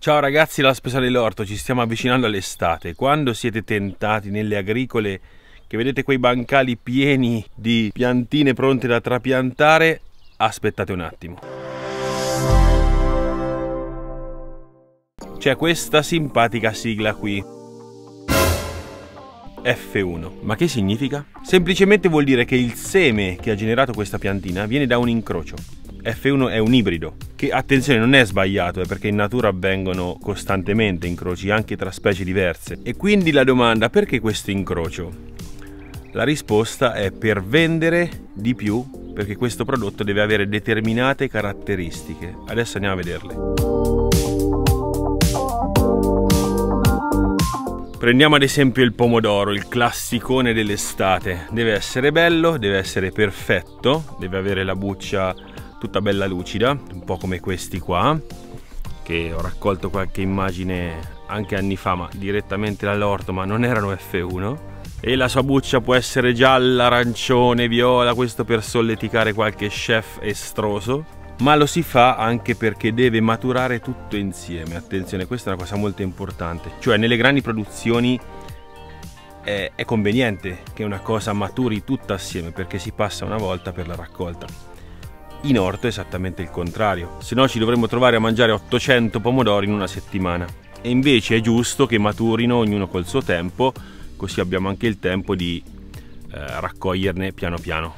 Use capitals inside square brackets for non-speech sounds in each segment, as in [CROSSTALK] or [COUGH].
Ciao ragazzi, la spesa dell'orto, ci stiamo avvicinando all'estate. Quando siete tentati nelle agricole che vedete quei bancali pieni di piantine pronte da trapiantare, aspettate un attimo. C'è questa simpatica sigla qui. F1. Ma che significa? Semplicemente vuol dire che il seme che ha generato questa piantina viene da un incrocio. F1 è un ibrido, che attenzione non è sbagliato, è perché in natura avvengono costantemente incroci anche tra specie diverse. E quindi la domanda perché questo incrocio? La risposta è per vendere di più, perché questo prodotto deve avere determinate caratteristiche. Adesso andiamo a vederle. Prendiamo ad esempio il pomodoro, il classicone dell'estate. Deve essere bello, deve essere perfetto, deve avere la buccia tutta bella lucida, un po' come questi qua, che ho raccolto qualche immagine anche anni fa, ma direttamente dall'orto, ma non erano F1. E la sua buccia può essere gialla, arancione, viola, questo per solleticare qualche chef estroso. Ma lo si fa anche perché deve maturare tutto insieme. Attenzione, questa è una cosa molto importante. Cioè, nelle grandi produzioni è, è conveniente che una cosa maturi tutta assieme perché si passa una volta per la raccolta in orto è esattamente il contrario, se no ci dovremmo trovare a mangiare 800 pomodori in una settimana. E invece è giusto che maturino ognuno col suo tempo, così abbiamo anche il tempo di eh, raccoglierne piano piano.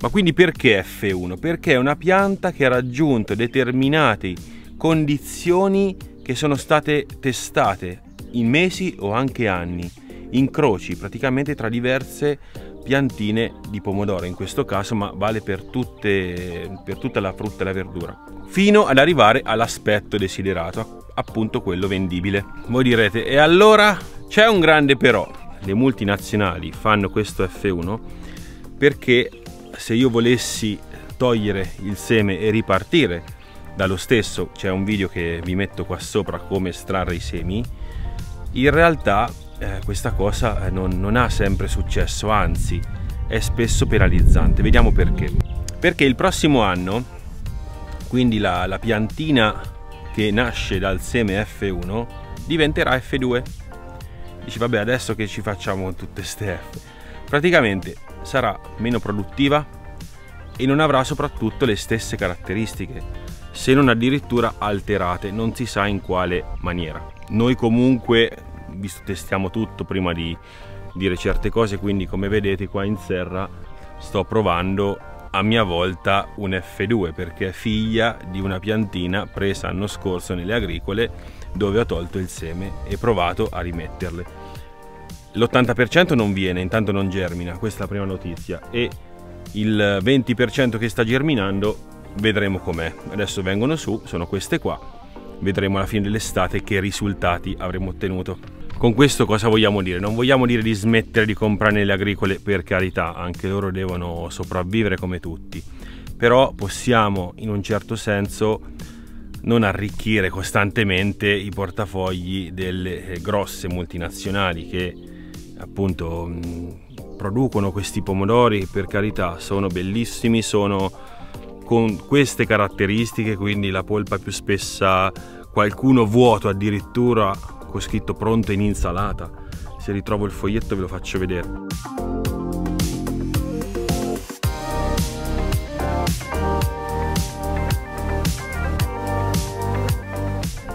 Ma quindi perché F1? Perché è una pianta che ha raggiunto determinate condizioni che sono state testate in mesi o anche anni, incroci praticamente tra diverse piantine di pomodoro. In questo caso, ma vale per, tutte, per tutta la frutta e la verdura, fino ad arrivare all'aspetto desiderato, appunto quello vendibile. Voi direte, e allora? C'è un grande però, le multinazionali fanno questo F1 perché se io volessi togliere il seme e ripartire dallo stesso, c'è un video che vi metto qua sopra come estrarre i semi, in realtà eh, questa cosa eh, non, non ha sempre successo, anzi è spesso penalizzante. Vediamo perché. Perché il prossimo anno, quindi la, la piantina che nasce dal seme F1 diventerà F2. Dici vabbè adesso che ci facciamo tutte ste F? Praticamente sarà meno produttiva e non avrà soprattutto le stesse caratteristiche, se non addirittura alterate, non si sa in quale maniera. Noi comunque visto testiamo tutto prima di dire certe cose quindi come vedete qua in serra sto provando a mia volta un F2 perché è figlia di una piantina presa l'anno scorso nelle agricole dove ho tolto il seme e provato a rimetterle. L'80% non viene intanto non germina questa è la prima notizia e il 20% che sta germinando vedremo com'è. Adesso vengono su sono queste qua vedremo alla fine dell'estate che risultati avremo ottenuto con questo cosa vogliamo dire? Non vogliamo dire di smettere di comprare nelle agricole per carità, anche loro devono sopravvivere come tutti, però possiamo in un certo senso non arricchire costantemente i portafogli delle grosse multinazionali che appunto producono questi pomodori, per carità sono bellissimi, sono con queste caratteristiche, quindi la polpa più spessa, qualcuno vuoto addirittura con scritto pronto in insalata. Se ritrovo il foglietto ve lo faccio vedere.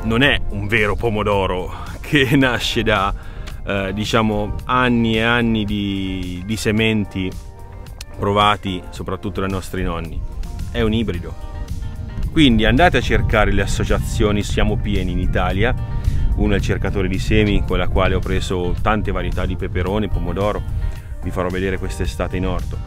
Non è un vero pomodoro che [LAUGHS] nasce da eh, diciamo anni e anni di, di sementi provati soprattutto dai nostri nonni. È un ibrido. Quindi andate a cercare le associazioni Siamo Pieni in Italia uno è il cercatore di semi con la quale ho preso tante varietà di peperone, pomodoro, vi farò vedere quest'estate in orto.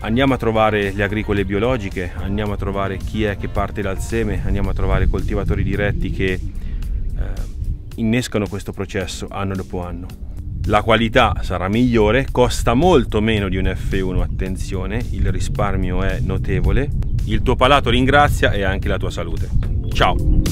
Andiamo a trovare le agricole biologiche, andiamo a trovare chi è che parte dal seme, andiamo a trovare coltivatori diretti che eh, innescano questo processo anno dopo anno. La qualità sarà migliore, costa molto meno di un F1, attenzione, il risparmio è notevole, il tuo palato ringrazia e anche la tua salute. Ciao!